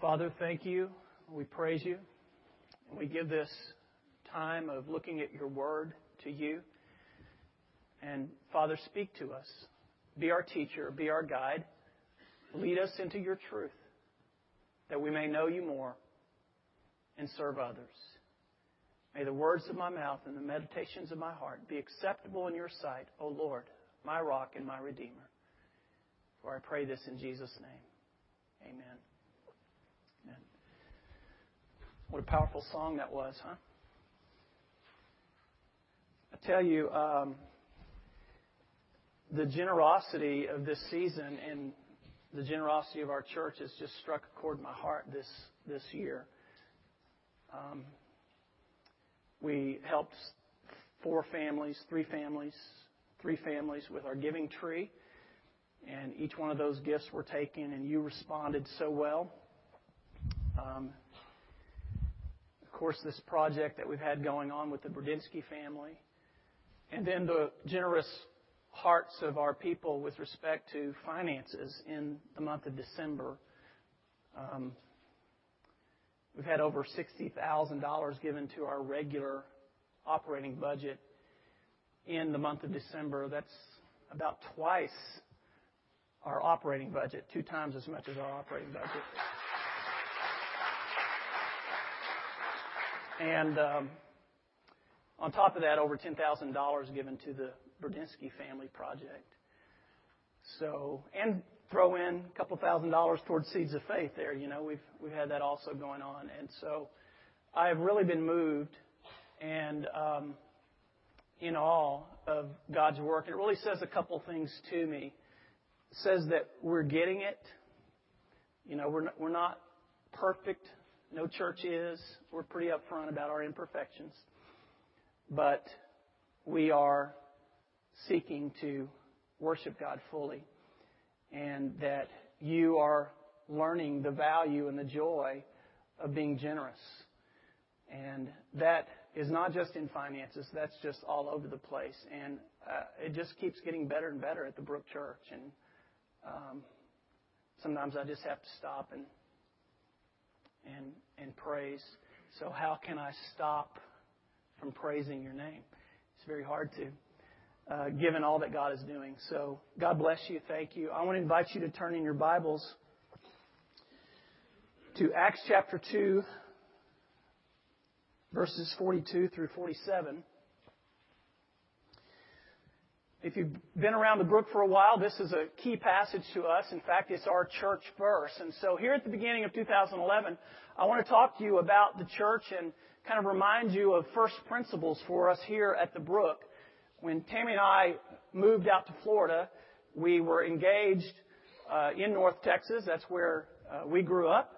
Father, thank you. We praise you. We give this time of looking at your word to you. And Father, speak to us. Be our teacher, be our guide. Lead us into your truth that we may know you more and serve others. May the words of my mouth and the meditations of my heart be acceptable in your sight, O Lord, my rock and my redeemer. For I pray this in Jesus' name. Amen. Amen. What a powerful song that was, huh? I tell you, um, the generosity of this season and the generosity of our church has just struck a chord in my heart this this year. Um, we helped four families, three families, three families with our giving tree, and each one of those gifts were taken, and you responded so well. Um, course, this project that we've had going on with the Burdinsky family, and then the generous hearts of our people with respect to finances in the month of December. Um, we've had over $60,000 given to our regular operating budget in the month of December. That's about twice our operating budget, two times as much as our operating budget. And um, on top of that, over $10,000 given to the Burdinsky Family Project. So, and throw in a couple thousand dollars towards Seeds of Faith there. You know, we've we've had that also going on, and so I have really been moved and um, in awe of God's work. And it really says a couple things to me. It says that we're getting it. You know, we're not, we're not perfect. No church is. We're pretty upfront about our imperfections, but we are seeking to worship God fully, and that you are learning the value and the joy of being generous. And that is not just in finances, that's just all over the place. And uh, it just keeps getting better and better at the Brook Church. And um, sometimes I just have to stop and, and, and praise. So, how can I stop from praising your name? It's very hard to uh, given all that God is doing. So, God bless you. Thank you. I want to invite you to turn in your Bibles to Acts chapter 2, verses 42 through 47. If you've been around the brook for a while, this is a key passage to us. In fact, it's our church verse. And so here at the beginning of 2011, I want to talk to you about the church and kind of remind you of first principles for us here at the brook. When Tammy and I moved out to Florida, we were engaged uh, in North Texas. That's where uh, we grew up.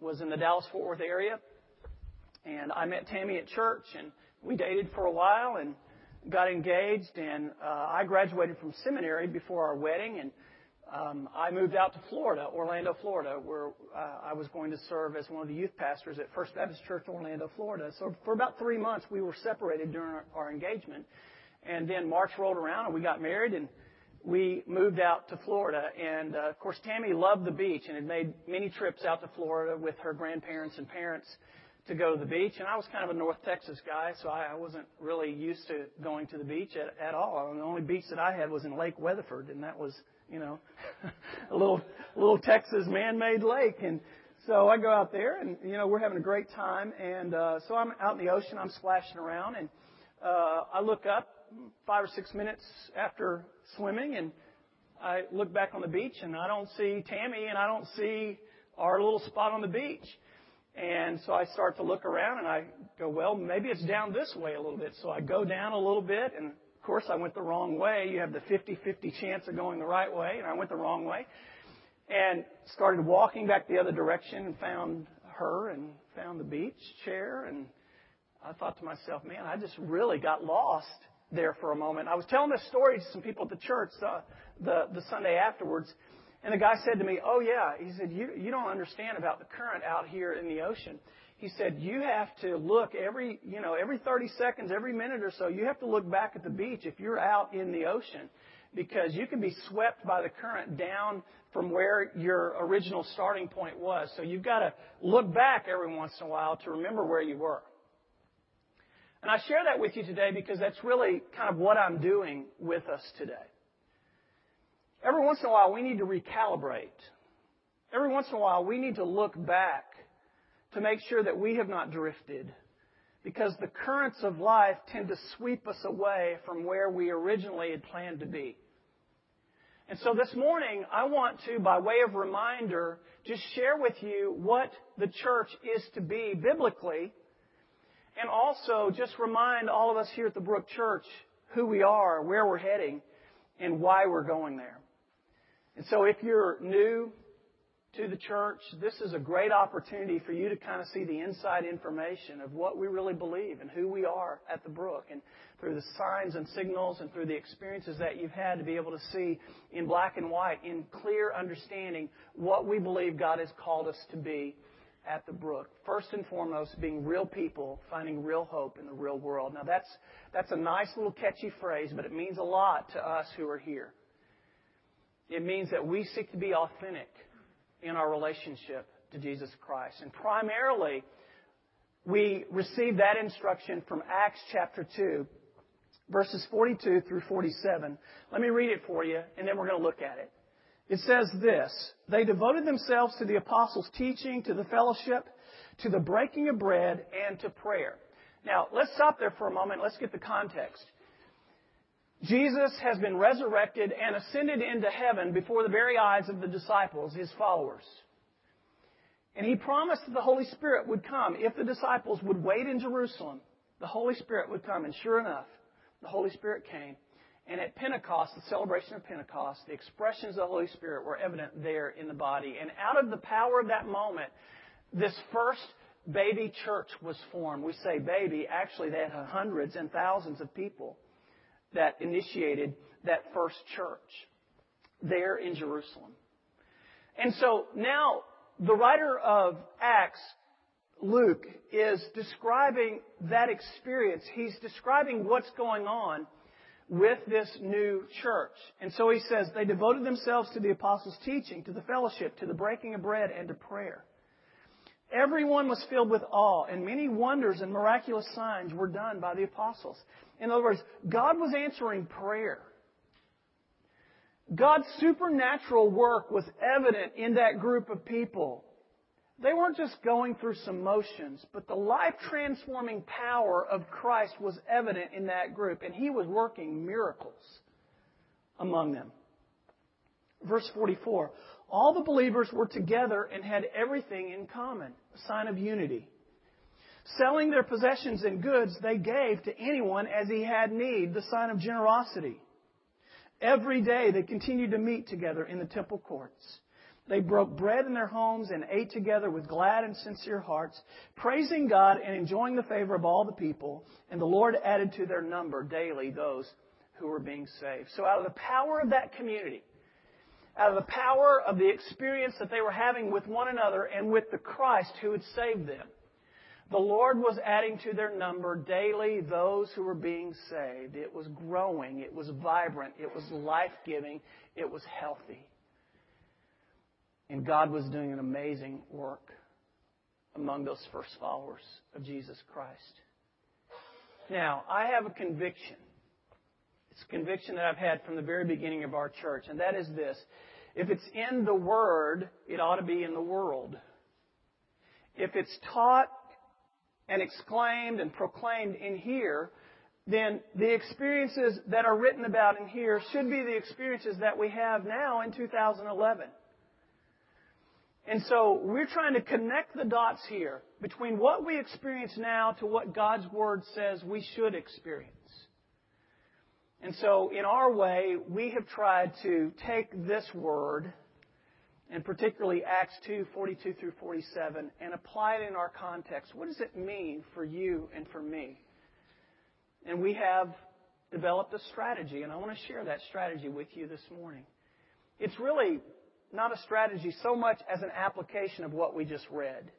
Was in the Dallas Fort Worth area, and I met Tammy at church, and we dated for a while and got engaged. And uh, I graduated from seminary before our wedding, and um, I moved out to Florida, Orlando, Florida, where uh, I was going to serve as one of the youth pastors at First Baptist Church, Orlando, Florida. So for about three months, we were separated during our, our engagement. And then March rolled around and we got married and we moved out to Florida. And uh, of course, Tammy loved the beach and had made many trips out to Florida with her grandparents and parents to go to the beach. And I was kind of a North Texas guy, so I, wasn't really used to going to the beach at, at all. And the only beach that I had was in Lake Weatherford, and that was, you know, a little little Texas man-made lake. And so I go out there, and you know, we're having a great time. And uh, so I'm out in the ocean, I'm splashing around, and uh, I look up five or six minutes after swimming, and I look back on the beach, and I don't see Tammy, and I don't see our little spot on the beach. And so I start to look around, and I go, well, maybe it's down this way a little bit. So I go down a little bit, and of course I went the wrong way. You have the 50-50 chance of going the right way, and I went the wrong way. And started walking back the other direction and found her and found the beach chair and I thought to myself, man, I just really got lost there for a moment. I was telling this story to some people at the church uh, the the Sunday afterwards, and the guy said to me, "Oh yeah," he said, "You you don't understand about the current out here in the ocean." He said, "You have to look every you know every 30 seconds, every minute or so. You have to look back at the beach if you're out in the ocean." Because you can be swept by the current down from where your original starting point was. So you've got to look back every once in a while to remember where you were. And I share that with you today because that's really kind of what I'm doing with us today. Every once in a while, we need to recalibrate. Every once in a while, we need to look back to make sure that we have not drifted because the currents of life tend to sweep us away from where we originally had planned to be. And so this morning, I want to, by way of reminder, just share with you what the church is to be biblically, and also just remind all of us here at the Brook Church who we are, where we're heading, and why we're going there. And so if you're new to the church, this is a great opportunity for you to kind of see the inside information of what we really believe and who we are at the Brook. And through the signs and signals and through the experiences that you've had to be able to see in black and white, in clear understanding what we believe God has called us to be at the Brook. First and foremost, being real people, finding real hope in the real world. Now that's, that's a nice little catchy phrase, but it means a lot to us who are here. It means that we seek to be authentic in our relationship to Jesus Christ. And primarily, we receive that instruction from Acts chapter 2, verses 42 through 47. Let me read it for you, and then we're going to look at it. It says this They devoted themselves to the apostles' teaching, to the fellowship, to the breaking of bread, and to prayer. Now, let's stop there for a moment. Let's get the context. Jesus has been resurrected and ascended into heaven before the very eyes of the disciples, his followers. And he promised that the Holy Spirit would come if the disciples would wait in Jerusalem. The Holy Spirit would come. And sure enough, the Holy Spirit came. And at Pentecost, the celebration of Pentecost, the expressions of the Holy Spirit were evident there in the body. And out of the power of that moment, this first baby church was formed. We say baby, actually, they had hundreds and thousands of people that initiated that first church there in Jerusalem. And so now the writer of Acts, Luke, is describing that experience. He's describing what's going on with this new church. And so he says, they devoted themselves to the apostles' teaching, to the fellowship, to the breaking of bread, and to prayer. Everyone was filled with awe, and many wonders and miraculous signs were done by the apostles. In other words, God was answering prayer. God's supernatural work was evident in that group of people. They weren't just going through some motions, but the life transforming power of Christ was evident in that group, and He was working miracles among them. Verse 44 All the believers were together and had everything in common, a sign of unity. Selling their possessions and goods, they gave to anyone as he had need, the sign of generosity. Every day they continued to meet together in the temple courts. They broke bread in their homes and ate together with glad and sincere hearts, praising God and enjoying the favor of all the people. And the Lord added to their number daily those who were being saved. So out of the power of that community, out of the power of the experience that they were having with one another and with the Christ who had saved them, the Lord was adding to their number daily those who were being saved. It was growing. It was vibrant. It was life giving. It was healthy. And God was doing an amazing work among those first followers of Jesus Christ. Now, I have a conviction. It's a conviction that I've had from the very beginning of our church, and that is this. If it's in the Word, it ought to be in the world. If it's taught and exclaimed and proclaimed in here, then the experiences that are written about in here should be the experiences that we have now in 2011. And so we're trying to connect the dots here between what we experience now to what God's Word says we should experience. And so in our way, we have tried to take this Word and particularly Acts 2, 42 through 47, and apply it in our context. What does it mean for you and for me? And we have developed a strategy, and I want to share that strategy with you this morning. It's really not a strategy so much as an application of what we just read.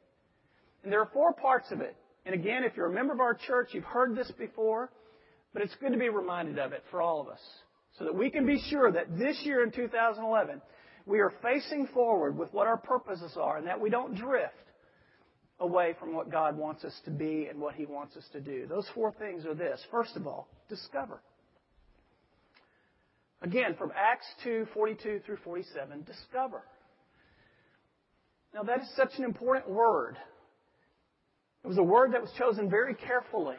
And there are four parts of it. And again, if you're a member of our church, you've heard this before, but it's good to be reminded of it for all of us so that we can be sure that this year in 2011, we are facing forward with what our purposes are and that we don't drift away from what God wants us to be and what He wants us to do. Those four things are this. First of all, discover. Again, from Acts 2 42 through 47, discover. Now, that is such an important word. It was a word that was chosen very carefully.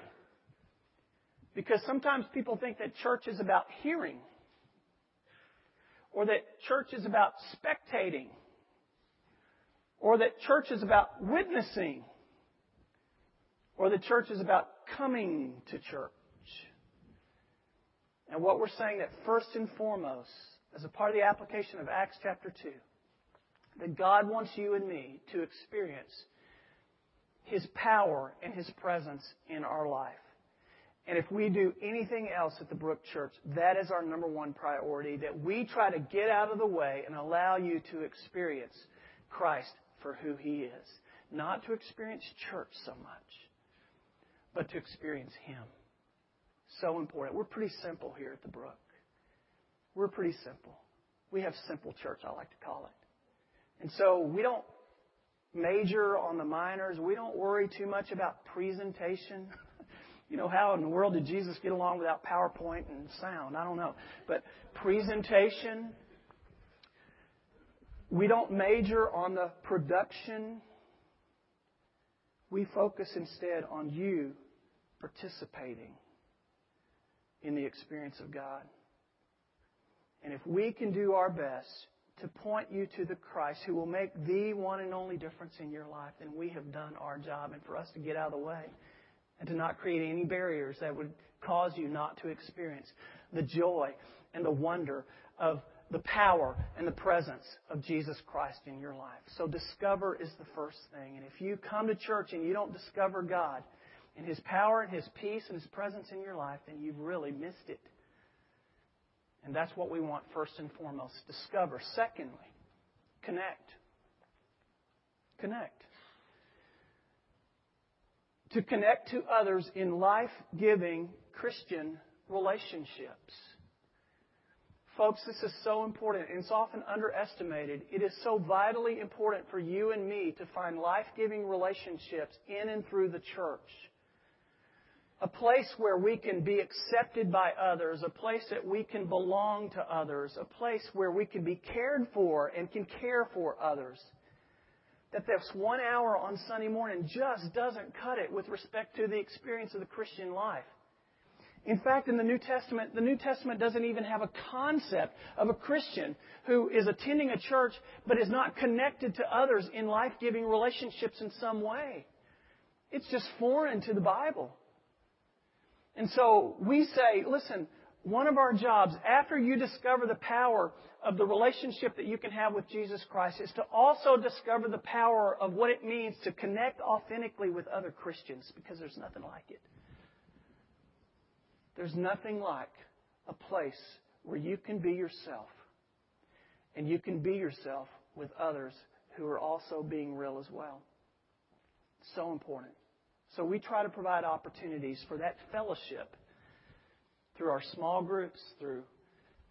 Because sometimes people think that church is about hearing, or that church is about spectating, or that church is about witnessing, or that church is about coming to church. And what we're saying that first and foremost, as a part of the application of Acts chapter 2, that God wants you and me to experience His power and His presence in our life. And if we do anything else at the Brook Church, that is our number one priority, that we try to get out of the way and allow you to experience Christ for who He is. Not to experience church so much, but to experience Him. So important. We're pretty simple here at the Brook. We're pretty simple. We have simple church, I like to call it. And so we don't major on the minors. We don't worry too much about presentation. You know, how in the world did Jesus get along without PowerPoint and sound? I don't know. But presentation, we don't major on the production. We focus instead on you participating in the experience of God. And if we can do our best to point you to the Christ who will make the one and only difference in your life, then we have done our job. And for us to get out of the way and to not create any barriers that would cause you not to experience the joy and the wonder of the power and the presence of Jesus Christ in your life. So discover is the first thing. And if you come to church and you don't discover God and His power and His peace and His presence in your life, then you've really missed it. And that's what we want first and foremost. Discover. Secondly, connect. Connect to connect to others in life giving Christian relationships. Folks, this is so important, and it's often underestimated. It is so vitally important for you and me to find life giving relationships in and through the church. A place where we can be accepted by others, a place that we can belong to others, a place where we can be cared for and can care for others that this one hour on Sunday morning just doesn't cut it with respect to the experience of the Christian life. In fact, in the New Testament, the New Testament doesn't even have a concept of a Christian who is attending a church but is not connected to others in life giving relationships in some way. It's just foreign to the Bible. And so we say, listen, one of our jobs, after you discover the power of the relationship that you can have with Jesus Christ, is to also discover the power of what it means to connect authentically with other Christians, because there's nothing like it. There's nothing like a place where you can be yourself, and you can be yourself with others who are also being real as well. So important. So we try to provide opportunities for that fellowship through our small groups, through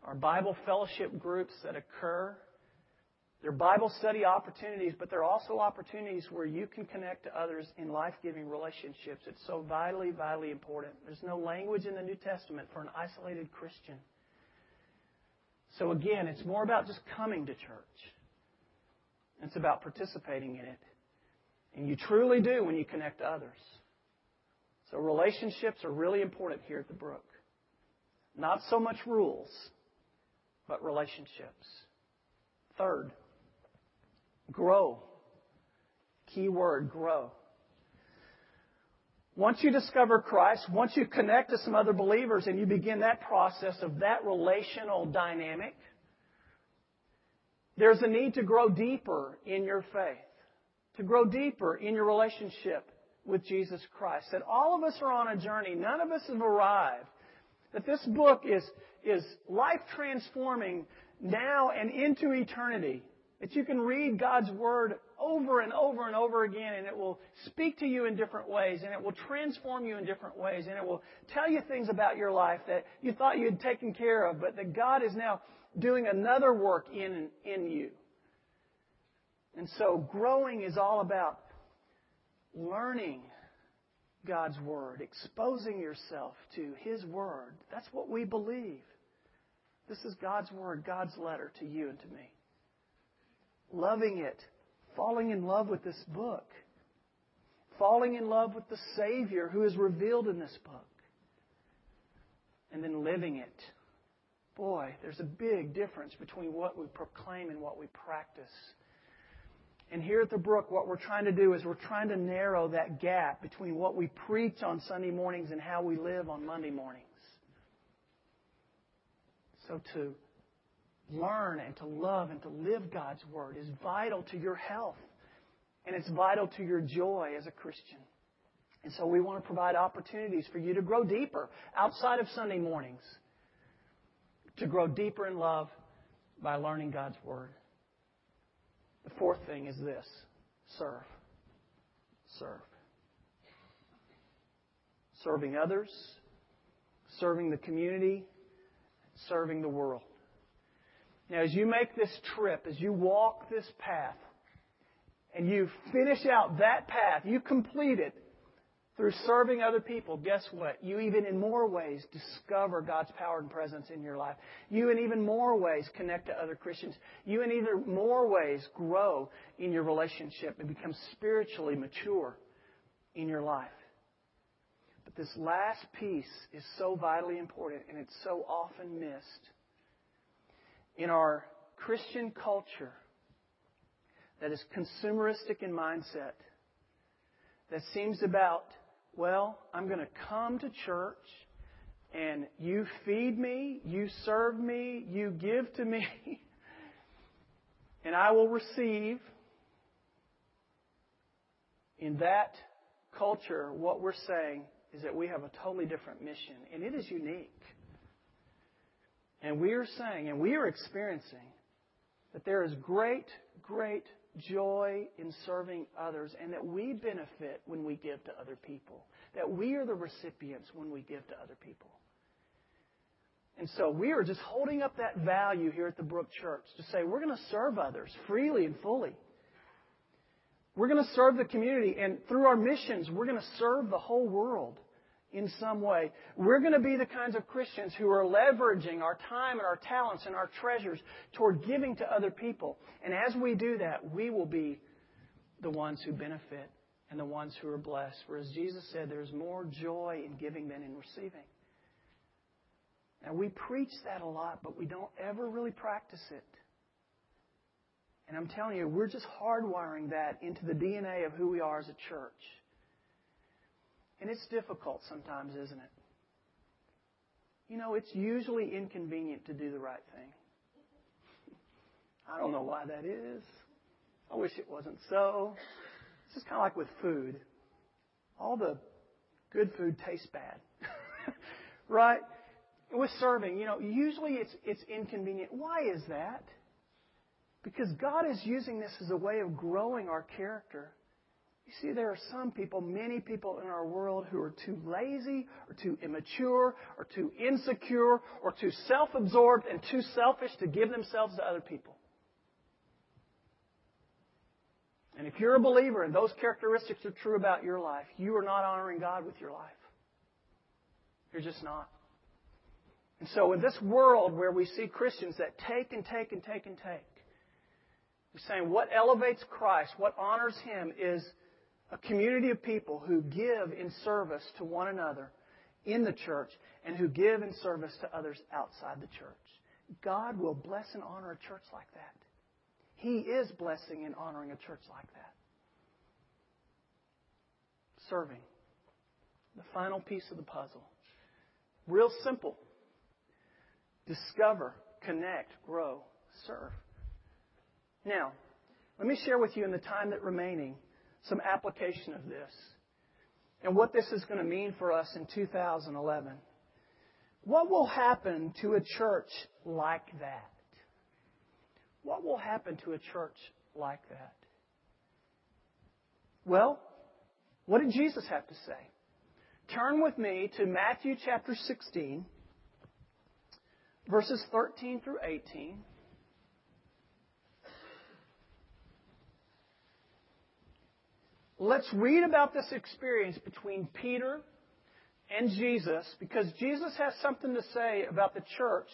our Bible fellowship groups that occur. They're Bible study opportunities, but they're also opportunities where you can connect to others in life giving relationships. It's so vitally, vitally important. There's no language in the New Testament for an isolated Christian. So again, it's more about just coming to church. It's about participating in it. And you truly do when you connect to others. So relationships are really important here at the Brook. Not so much rules, but relationships. Third, grow. Key word, grow. Once you discover Christ, once you connect to some other believers and you begin that process of that relational dynamic, there's a need to grow deeper in your faith, to grow deeper in your relationship with Jesus Christ. That all of us are on a journey. None of us have arrived. That this book is, is life transforming now and into eternity. That you can read God's Word over and over and over again and it will speak to you in different ways and it will transform you in different ways and it will tell you things about your life that you thought you had taken care of but that God is now doing another work in, in you. And so growing is all about learning God's Word, exposing yourself to His Word. That's what we believe. This is God's Word, God's letter to you and to me. Loving it, falling in love with this book, falling in love with the Savior who is revealed in this book, and then living it. Boy, there's a big difference between what we proclaim and what we practice. And here at the Brook, what we're trying to do is we're trying to narrow that gap between what we preach on Sunday mornings and how we live on Monday mornings. So to learn and to love and to live God's Word is vital to your health. And it's vital to your joy as a Christian. And so we want to provide opportunities for you to grow deeper outside of Sunday mornings. To grow deeper in love by learning God's Word. The fourth thing is this serve. Serve. Serving others, serving the community, serving the world. Now, as you make this trip, as you walk this path, and you finish out that path, you complete it, through serving other people, guess what? You even in more ways discover God's power and presence in your life. You in even more ways connect to other Christians. You in even more ways grow in your relationship and become spiritually mature in your life. But this last piece is so vitally important and it's so often missed. In our Christian culture that is consumeristic in mindset, that seems about well, I'm going to come to church and you feed me, you serve me, you give to me, and I will receive. In that culture, what we're saying is that we have a totally different mission, and it is unique. And we are saying, and we are experiencing, that there is great, great joy in serving others and that we benefit when we give to other people. That we are the recipients when we give to other people. And so we are just holding up that value here at the Brook Church to say we're going to serve others freely and fully. We're going to serve the community, and through our missions, we're going to serve the whole world in some way. We're going to be the kinds of Christians who are leveraging our time and our talents and our treasures toward giving to other people. And as we do that, we will be the ones who benefit and the ones who are blessed. For as Jesus said, there's more joy in giving than in receiving. Now, we preach that a lot, but we don't ever really practice it. And I'm telling you, we're just hardwiring that into the DNA of who we are as a church. And it's difficult sometimes, isn't it? You know, it's usually inconvenient to do the right thing. I don't know why that is. I wish it wasn't so. It's just kind of like with food. All the good food tastes bad. right? With serving, you know, usually it's, it's inconvenient. Why is that? Because God is using this as a way of growing our character you see, there are some people, many people in our world who are too lazy or too immature or too insecure or too self absorbed and too selfish to give themselves to other people. And if you're a believer and those characteristics are true about your life, you are not honoring God with your life. You're just not. And so, in this world where we see Christians that take and take and take and take, we're saying what elevates Christ, what honors Him, is a community of people who give in service to one another in the church and who give in service to others outside the church. God will bless and honor a church like that. He is blessing and honoring a church like that. Serving. The final piece of the puzzle. Real simple. Discover, connect, grow, serve. Now, let me share with you in the time that remaining some application of this and what this is going to mean for us in 2011. What will happen to a church like that? What will happen to a church like that? Well, what did Jesus have to say? Turn with me to Matthew chapter 16, verses 13 through 18. Let's read about this experience between Peter and Jesus because Jesus has something to say about the church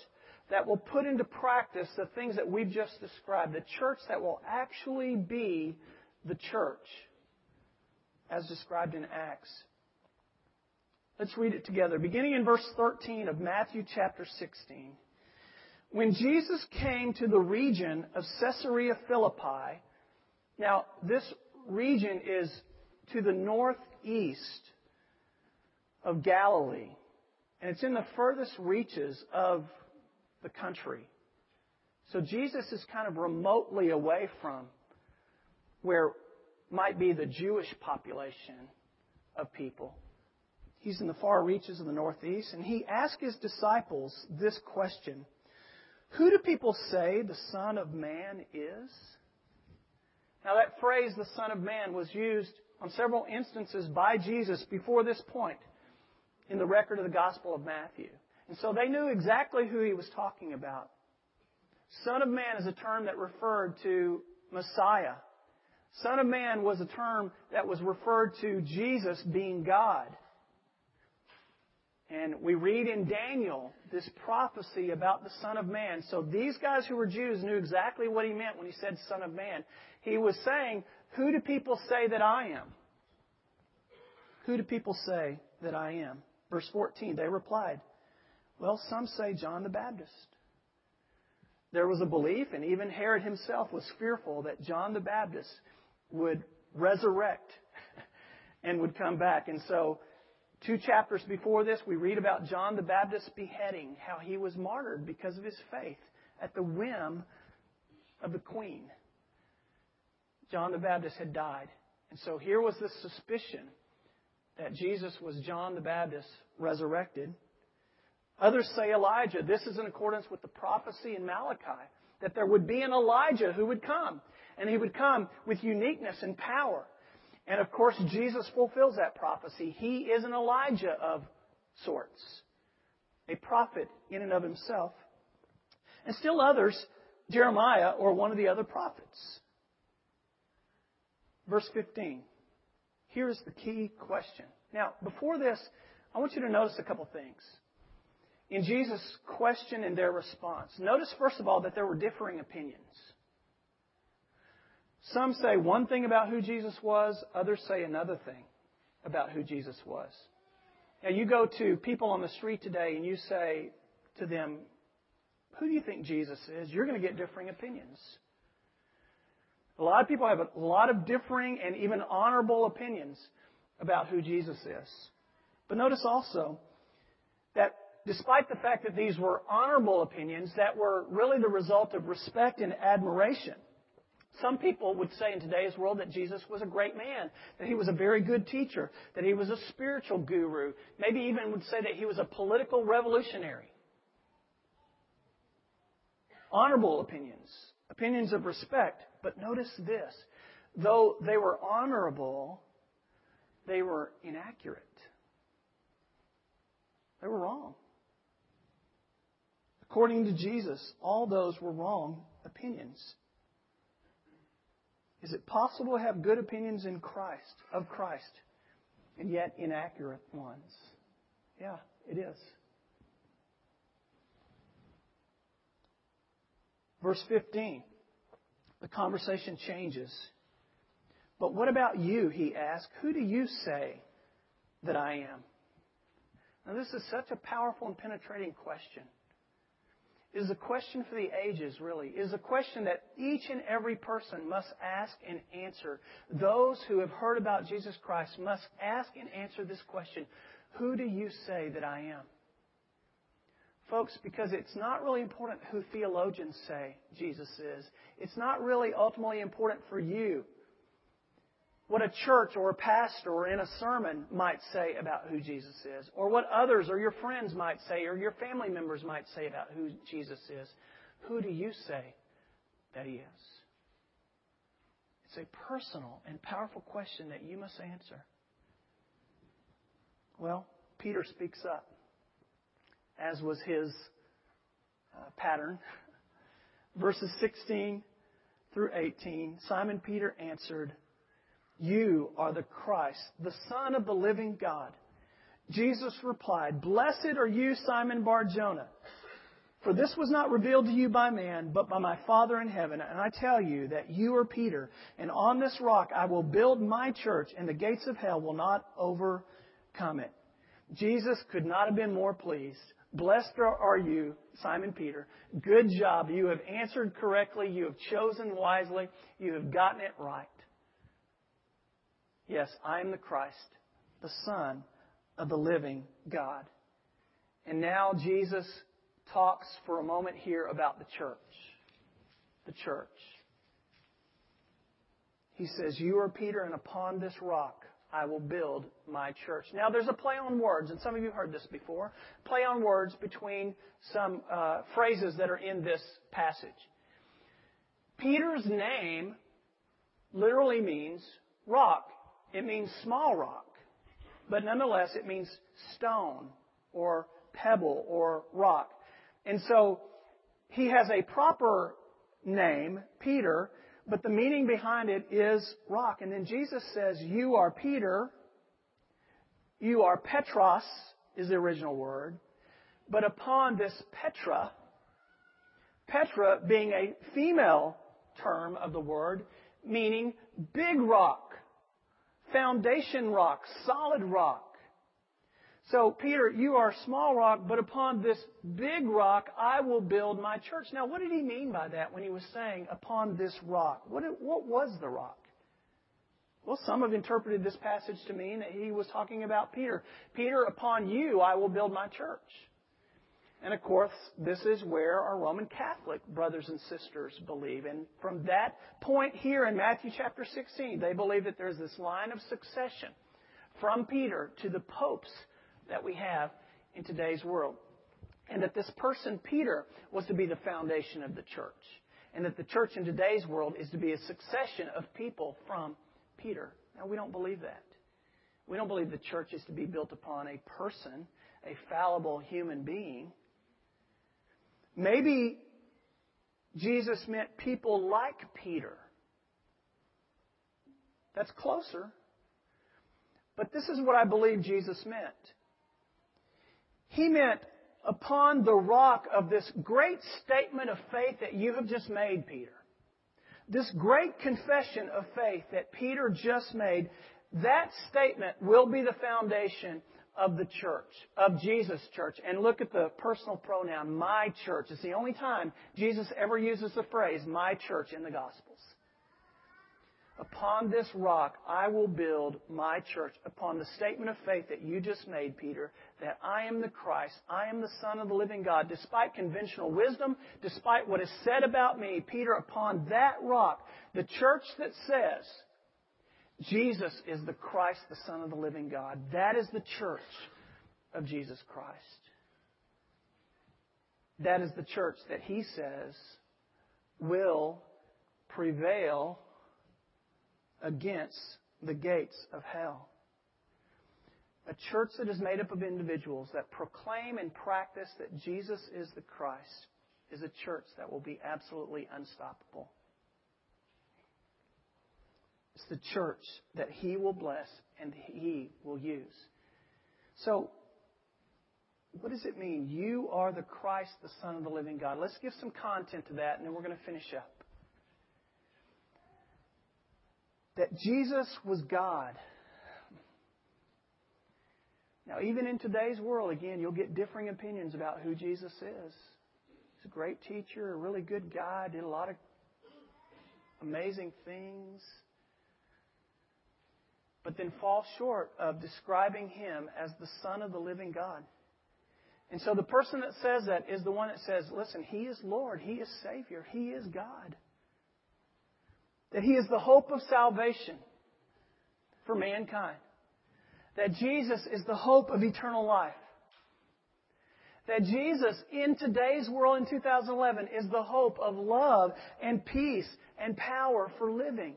that will put into practice the things that we've just described. The church that will actually be the church as described in Acts. Let's read it together. Beginning in verse 13 of Matthew chapter 16. When Jesus came to the region of Caesarea Philippi, now this region is to the northeast of Galilee, and it's in the furthest reaches of the country. So Jesus is kind of remotely away from where might be the Jewish population of people. He's in the far reaches of the Northeast, and he asked his disciples this question Who do people say the Son of Man is? Now, that phrase, the Son of Man, was used on several instances by Jesus before this point in the record of the Gospel of Matthew. And so they knew exactly who he was talking about. Son of Man is a term that referred to Messiah. Son of Man was a term that was referred to Jesus being God. And we read in Daniel this prophecy about the Son of Man. So these guys who were Jews knew exactly what he meant when he said Son of Man. He was saying, Who do people say that I am? Who do people say that I am? Verse 14, they replied, Well, some say John the Baptist. There was a belief, and even Herod himself was fearful that John the Baptist would resurrect and would come back. And so, two chapters before this, we read about John the Baptist's beheading, how he was martyred because of his faith at the whim of the queen. John the Baptist had died. And so here was this suspicion that Jesus was John the Baptist resurrected. Others say Elijah. This is in accordance with the prophecy in Malachi that there would be an Elijah who would come and he would come with uniqueness and power. And of course, Jesus fulfills that prophecy. He is an Elijah of sorts, a prophet in and of himself. And still others, Jeremiah or one of the other prophets. Verse 15. Here's the key question. Now, before this, I want you to notice a couple things. In Jesus' question and their response, notice first of all that there were differing opinions. Some say one thing about who Jesus was, others say another thing about who Jesus was. Now, you go to people on the street today and you say to them, Who do you think Jesus is? You're going to get differing opinions. A lot of people have a lot of differing and even honorable opinions about who Jesus is. But notice also that despite the fact that these were honorable opinions that were really the result of respect and admiration, some people would say in today's world that Jesus was a great man, that he was a very good teacher, that he was a spiritual guru, maybe even would say that he was a political revolutionary. Honorable opinions, opinions of respect. But notice this though they were honorable, they were inaccurate. They were wrong. According to Jesus, all those were wrong opinions. Is it possible to have good opinions in Christ, of Christ, and yet inaccurate ones? Yeah, it is. Verse 15. The conversation changes. But what about you? He asked. Who do you say that I am? Now, this is such a powerful and penetrating question is a question for the ages, really. Is a question that each and every person must ask and answer. Those who have heard about Jesus Christ must ask and answer this question Who do you say that I am? Folks, because it's not really important who theologians say Jesus is. It's not really ultimately important for you what a church or a pastor or in a sermon might say about who Jesus is, or what others or your friends might say, or your family members might say about who Jesus is. Who do you say that He is? It's a personal and powerful question that you must answer. Well, Peter speaks up, as was his uh, pattern. Verses 16 through 18, Simon Peter answered, You are the Christ, the Son of the living God. Jesus replied, Blessed are you, Simon Bar Jonah. For this was not revealed to you by man, but by my Father in heaven. And I tell you that you are Peter, and on this rock I will build my church, and the gates of hell will not overcome it. Jesus could not have been more pleased. Blessed are you, Simon Peter. Good job. You have answered correctly. You have chosen wisely. You have gotten it right. Yes, I am the Christ, the Son of the living God. And now Jesus talks for a moment here about the church. The church. He says, You are Peter, and upon this rock I will build my church. Now, there's a play on words, and some of you heard this before. Play on words between some uh, phrases that are in this passage. Peter's name literally means rock. It means small rock. But nonetheless, it means stone or pebble or rock. And so he has a proper name, Peter, but the meaning behind it is rock. And then Jesus says, You are Peter. You are Petros, is the original word. But upon this Petra, Petra being a female term of the word, meaning big rock, foundation rock, solid rock. So, Peter, you are small rock, but upon this big rock I will build my church. Now, what did he mean by that when he was saying, upon this rock? What, what was the rock? Well, some have interpreted this passage to mean that he was talking about Peter. Peter, upon you I will build my church. And of course, this is where our Roman Catholic brothers and sisters believe. And from that point here in Matthew chapter 16, they believe that there's this line of succession from Peter to the popes that we have in today's world. And that this person, Peter, was to be the foundation of the church. And that the church in today's world is to be a succession of people from Peter. Now, we don't believe that. We don't believe the church is to be built upon a person, a fallible human being. Maybe Jesus meant people like Peter. That's closer. But this is what I believe Jesus meant. He meant upon the rock of this great statement of faith that you have just made, Peter. This great confession of faith that Peter just made, that statement will be the foundation of the church, of Jesus' church. And look at the personal pronoun, my church. It's the only time Jesus ever uses the phrase, my church, in the Gospels. Upon this rock I will build my church, upon the statement of faith that you just made, Peter, that I am the Christ, I am the Son of the living God. Despite conventional wisdom, despite what is said about me, Peter, upon that rock, the church that says, Jesus is the Christ, the Son of the living God, that is the church of Jesus Christ. That is the church that he says will prevail against the gates of hell. A church that is made up of individuals that proclaim and practice that Jesus is the Christ is a church that will be absolutely unstoppable. It's the church that He will bless and He will use. So, what does it mean? You are the Christ, the Son of the living God. Let's give some content to that, and then we're going to finish up. that Jesus was God. Now, even in today's world, again, you'll get differing opinions about who Jesus is. He's a great teacher, a really good guy, did a lot of amazing things, but then fall short of describing him as the Son of the living God. And so the person that says that is the one that says, listen, He is Lord, He is Savior, He is God. That He is the hope of salvation for mankind. That Jesus is the hope of eternal life. That Jesus, in today's world in 2011, is the hope of love and peace and power for living.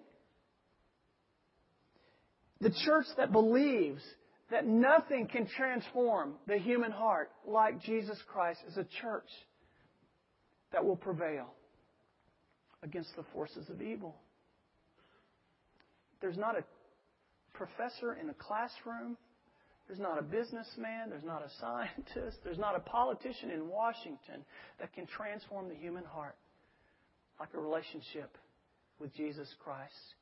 The church that believes that nothing can transform the human heart like Jesus Christ is a church that will prevail against the forces of evil. There's not a professor in a classroom. There's not a businessman. There's not a scientist. There's not a politician in Washington that can transform the human heart like a relationship with Jesus Christ.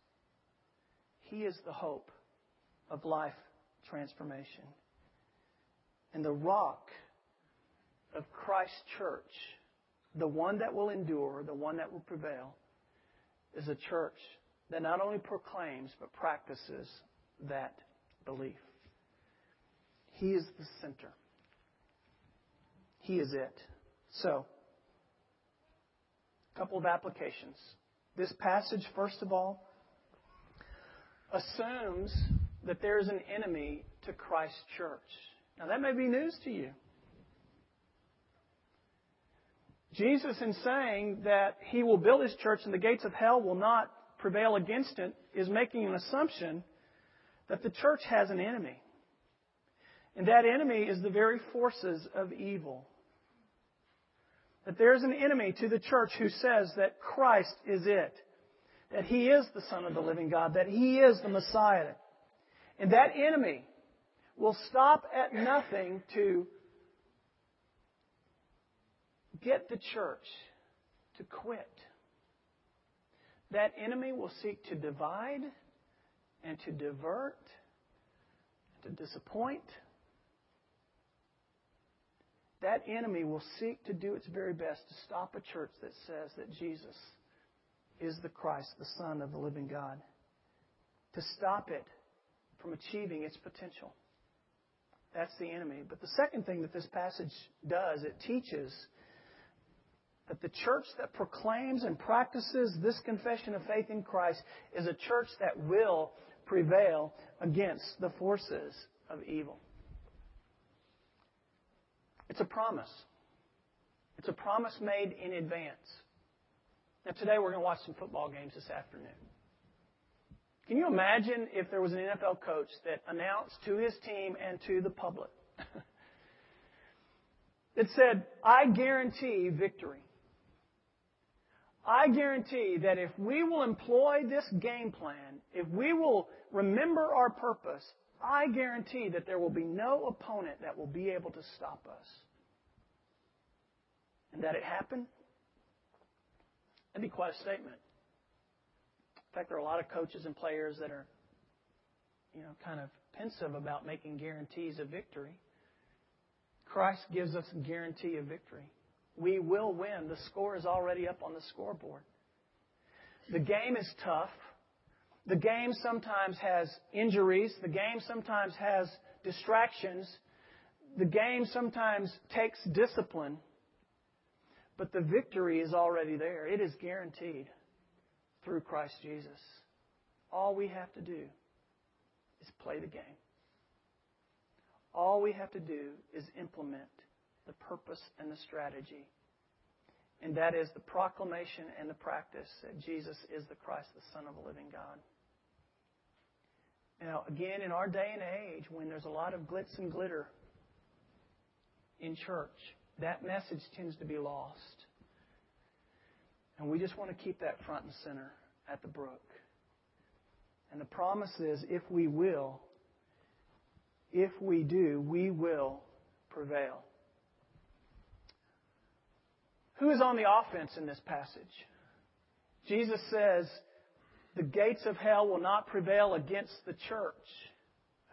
He is the hope of life transformation. And the rock of Christ's church, the one that will endure, the one that will prevail, is a church that not only proclaims but practices that belief. He is the center. He is it. So, a couple of applications. This passage, first of all, assumes that there's an enemy to Christ's church. Now, that may be news to you. Jesus, in saying that he will build his church and the gates of hell will not prevail against it, is making an assumption that the church has an enemy. And that enemy is the very forces of evil. That there's an enemy to the church who says that Christ is it. That He is the Son of the living God. That He is the Messiah. And that enemy will stop at nothing to get the church to quit. That enemy will seek to divide and to divert, and to disappoint. That enemy will seek to do its very best to stop a church that says that Jesus is the Christ, the Son of the living God. To stop it from achieving its potential. That's the enemy. But the second thing that this passage does, it teaches that the church that proclaims and practices this confession of faith in Christ is a church that will prevail against the forces of evil. It's a promise. It's a promise made in advance. Now, today we're going to watch some football games this afternoon. Can you imagine if there was an NFL coach that announced to his team and to the public, that said, I guarantee victory. I guarantee that if we will employ this game plan, if we will remember our purpose, I guarantee that there will be no opponent that will be able to stop us. And that it happened? That'd be quite a statement. In fact, there are a lot of coaches and players that are, you know, kind of pensive about making guarantees of victory. Christ gives us a guarantee of victory. We will win. The score is already up on the scoreboard. The game is tough. The game sometimes has injuries. The game sometimes has distractions. The game sometimes takes discipline. But the victory is already there. It is guaranteed through Christ Jesus. All we have to do is play the game. All we have to do is implement the purpose and the strategy. And that is the proclamation and the practice that Jesus is the Christ, the Son of the living God. Now, again, in our day and age, when there's a lot of glitz and glitter in church, that message tends to be lost. And we just want to keep that front and center at the brook. And the promise is if we will, if we do, we will prevail. Who is on the offense in this passage? Jesus says, the gates of hell will not prevail against the church.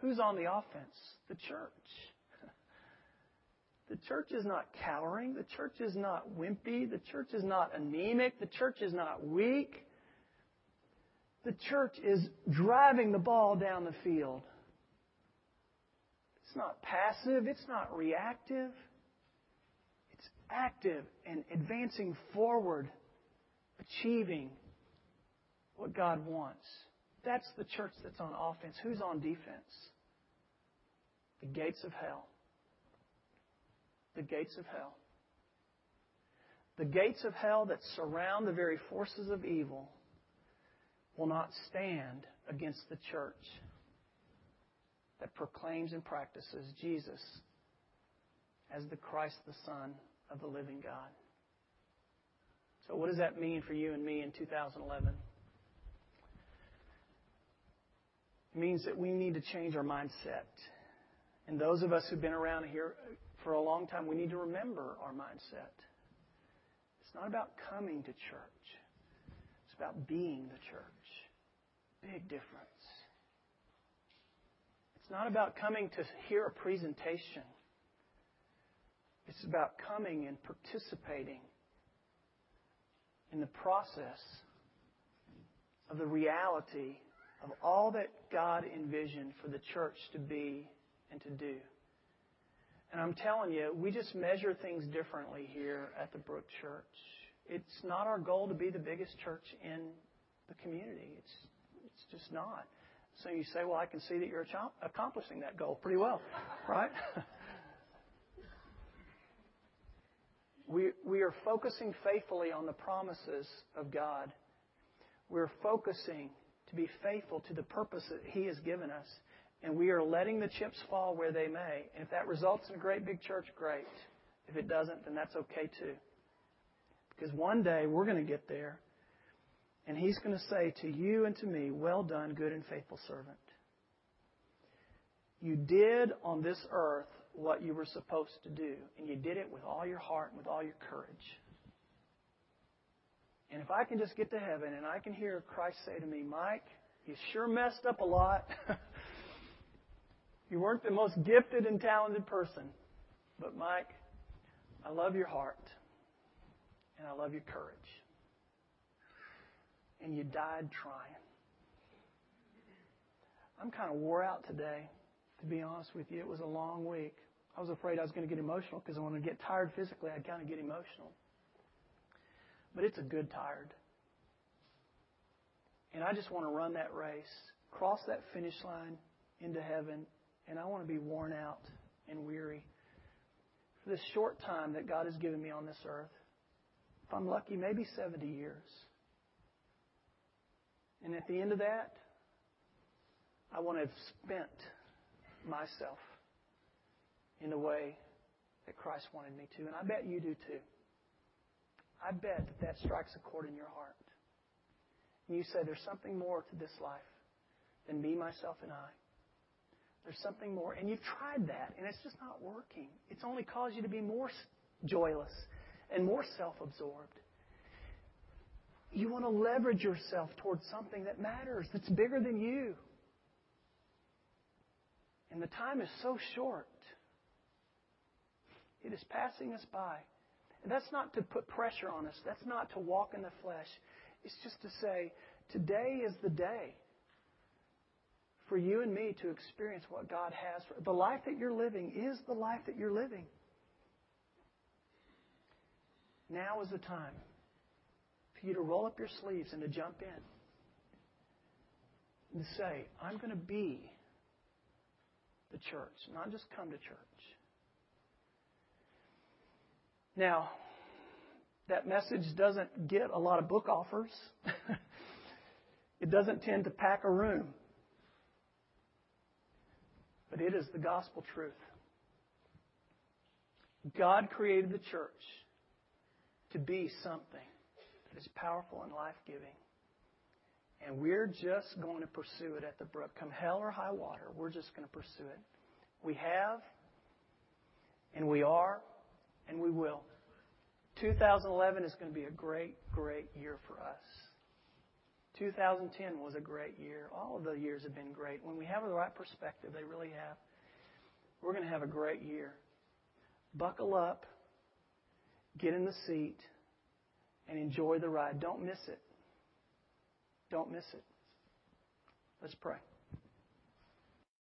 Who's on the offense? The church. The church is not cowering. The church is not wimpy. The church is not anemic. The church is not weak. The church is driving the ball down the field. It's not passive. It's not reactive. It's active and advancing forward, achieving what God wants. That's the church that's on offense. Who's on defense? The gates of hell. The gates of hell. The gates of hell that surround the very forces of evil will not stand against the church that proclaims and practices Jesus as the Christ, the Son of the living God. So, what does that mean for you and me in 2011? It means that we need to change our mindset. And those of us who've been around here for a long time, we need to remember our mindset. It's not about coming to church, it's about being the church. Big difference. It's not about coming to hear a presentation. It's about coming and participating in the process of the reality of all that God envisioned for the church to be and to do. And I'm telling you, we just measure things differently here at the Brook Church. It's not our goal to be the biggest church in the community. It's, it's just not. So you say, well, I can see that you're accomplishing that goal pretty well, right? we, we are focusing faithfully on the promises of God. We're focusing to be faithful to the purpose that He has given us. And we are letting the chips fall where they may. And if that results in a great big church, great. If it doesn't, then that's okay too. Because one day we're going to get there. And He's going to say to you and to me, Well done, good and faithful servant. You did on this earth what you were supposed to do, and you did it with all your heart and with all your courage. And if I can just get to heaven and I can hear Christ say to me, Mike, you sure messed up a lot. you weren't the most gifted and talented person. But Mike, I love your heart and I love your courage. And you died trying. I'm kind of wore out today, to be honest with you. It was a long week. I was afraid I was going to get emotional because when I get tired physically, I'd kind of get emotional. But it's a good tired. And I just want to run that race, cross that finish line into heaven, and I want to be worn out and weary for this short time that God has given me on this earth. If I'm lucky, maybe 70 years. And at the end of that, I want to have spent myself in the way that Christ wanted me to. And I bet you do too. I bet that that strikes a chord in your heart. And you say, there's something more to this life than me, myself, and I. There's something more. And you've tried that, and it's just not working. It's only caused you to be more joyless and more self absorbed. You want to leverage yourself towards something that matters, that's bigger than you. And the time is so short. It is passing us by. And that's not to put pressure on us. That's not to walk in the flesh. It's just to say, today is the day for you and me to experience what God has. For, the life that you're living is the life that you're living. Now is the time for you to roll up your sleeves and to jump in and say, I'm going to be the church, not just come to church. Now, that message doesn't get a lot of book offers. it doesn't tend to pack a room. But it is the gospel truth. God created the church to be something is powerful and life giving. And we're just going to pursue it at the brook. Come hell or high water, we're just going to pursue it. We have, and we are, and we will. 2011 is going to be a great, great year for us. 2010 was a great year. All of the years have been great. When we have the right perspective, they really have. We're going to have a great year. Buckle up, get in the seat, and enjoy the ride. Don't miss it. Don't miss it. Let's pray.